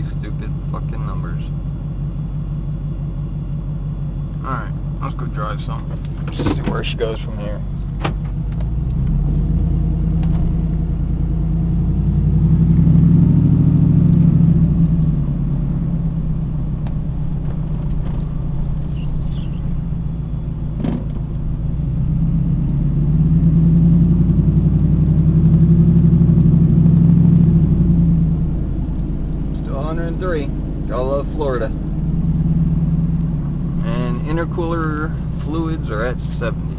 stupid fucking numbers. Alright, let's go drive some. Let's see where she goes from here. 103. Y'all love Florida. And intercooler fluids are at 70.